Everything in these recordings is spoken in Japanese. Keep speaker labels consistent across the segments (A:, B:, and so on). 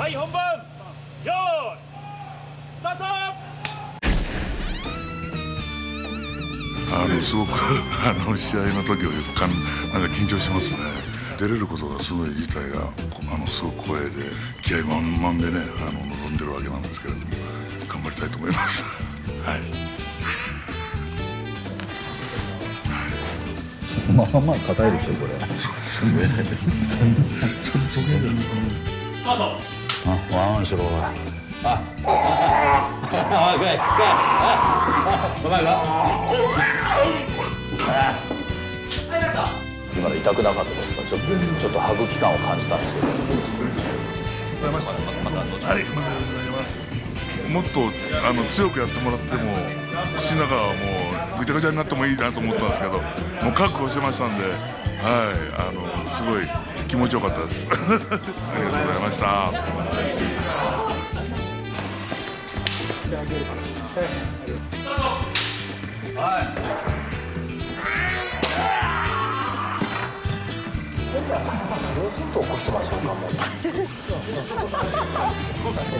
A: はい本番。よーいスタート
B: あのすごくあの試合の時よりかんなんか緊張しますね。出れることがすごい自体があのすごく光栄で気合満々でねあの望んでるわけなんですけれども。頑張りたいと思います。はい。
C: まあまあ硬いですよこれ。
A: スタート
C: あワンワンしろがああかいかい。あうまいか今の痛くなかったです。かちょっとちょっと歯茎感を感じたんです。けど
B: ござい。ましたまたはい。またよろしくお願い。ますもっとあの強くやってもらっても口の中はもうぐちゃぐちゃになってもい。い。なと思ったんですけどもう覚悟してましたんではいあのすごい気持ちよかったです。ありがとうございました。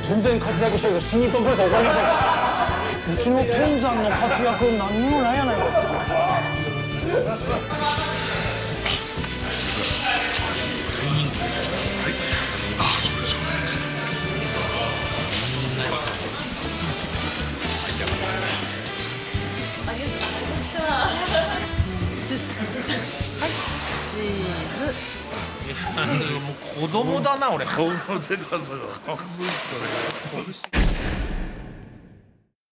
D: 全然活躍してるけど新日本プロレスは分かりません。うちの天山の活躍何にもないやないか。
A: 子供だな俺。
B: 顔のでか